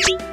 ます。